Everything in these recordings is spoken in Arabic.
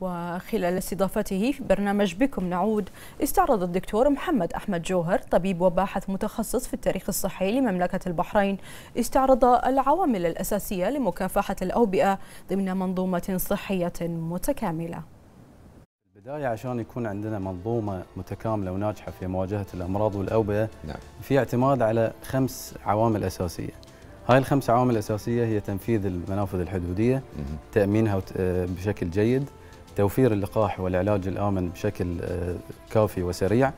وخلال استضافته في برنامج بكم نعود استعرض الدكتور محمد أحمد جوهر طبيب وباحث متخصص في التاريخ الصحي لمملكة البحرين استعرض العوامل الأساسية لمكافحة الأوبئة ضمن منظومة صحية متكاملة البداية عشان يكون عندنا منظومة متكاملة وناجحة في مواجهة الأمراض والأوبئة نعم. في اعتماد على خمس عوامل أساسية هاي الخمس عوامل الأساسية هي تنفيذ المنافذ الحدودية. تأمينها آه، بشكل جيد توفير اللقاح والعلاج الآمن بشكل آه، كافي وسريع.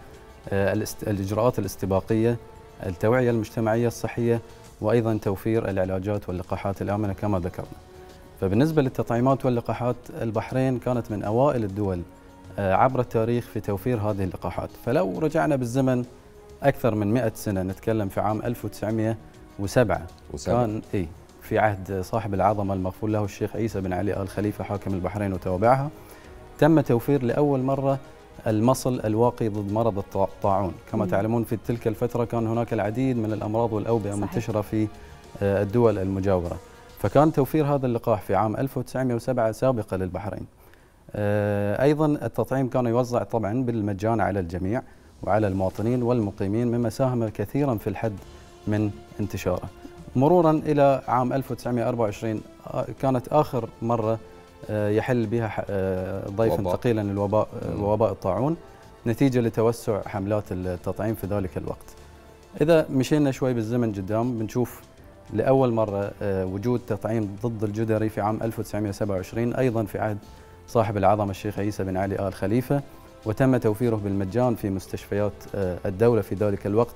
آه، الإجراءات الاستباقية التوعية المجتمعية الصحية وأيضا توفير العلاجات واللقاحات الآمنة كما ذكرنا. فبالنسبة للتطعيمات واللقاحات البحرين كانت من أوائل الدول آه، عبر التاريخ في توفير هذه اللقاحات. فلو رجعنا بالزمن أكثر من 100 سنة نتكلم في عام 1907 وسبع كان إيه. في عهد صاحب العظمة المغفور له الشيخ عيسى بن علي آل خليفة حاكم البحرين وتوابعها تم توفير لأول مرة المصل الواقي ضد مرض الطا- الطاعون. كما مم. تعلمون في تلك الفترة كان هناك العديد من الأمراض والأوبئة. منتشرة في آه، الدول المجاورة. فكان توفير هذا اللقاح في عام 1907 سابقة للبحرين. آه، أيضا التطعيم كان يوزع طبعا بالمجان على الجميع وعلى المواطنين والمقيمين مما ساهم كثيرا في الحد من انتشاره. مرورا إلى عام 1924 آه، كانت آخر مرة آه، يحل بها آه، ضيفا وباء. ثقيلا الوباء. وباء الطاعون نتيجة لتوسع حملات التطعيم في ذلك الوقت إذا مشينا شوي بالزمن قدام بنشوف لأول مرة وجود تطعيم ضد الجدري في عام 1927 أيضا في عهد صاحب العظمة الشيخ عيسى بن علي آل خليفة وتم توفيره بالمجان في مستشفيات الدولة في ذلك الوقت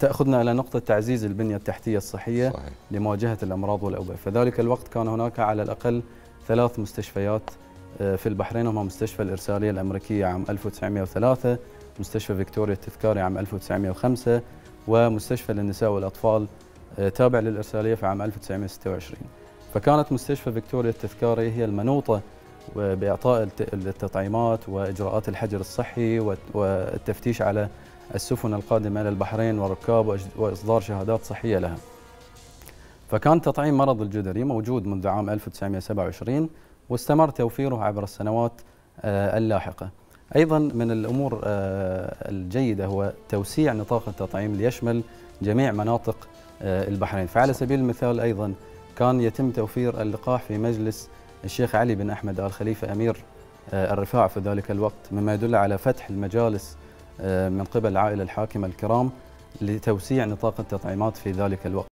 تأخذنا إلى نقطة تعزيز البنية التحتية الصحية صحيح. لمواجهة الأمراض والأوبئة. فذلك الوقت كان هناك على الأقل ثلاث مستشفيات آه، في البحرين هما مستشفى الإرسالية الأمريكية عام 1903 مستشفى فيكتوريا التذكاري عام 1905 ومستشفى للنساء والأطفال آه، تابع للإرسالية في عام 1926 فكانت مستشفى فيكتوريا التذكاري هي المنوطة بإعطاء الت- التطعيمات وإجراءات الحجر الصحي والت- والتفتيش على السفن القادمة إلى البحرين والركاب وإج- وإصدار شهادات صحية لها فكان تطعيم مرض الجدري موجود منذ عام 1927 واستمر توفيره عبر السنوات آه، اللاحقة أيضا من الأمور آه، الجيدة هو توسيع نطاق التطعيم ليشمل جميع مناطق آه، البحرين فعلى. سبيل المثال أيضا كان يتم توفير اللقاح في مجلس الشيخ علي بن أحمد آل خليفة أمير الرفاع في ذلك الوقت مما يدل على فتح المجالس من قبل العائلة الحاكمة الكرام لتوسيع نطاق التطعيمات في ذلك الوقت.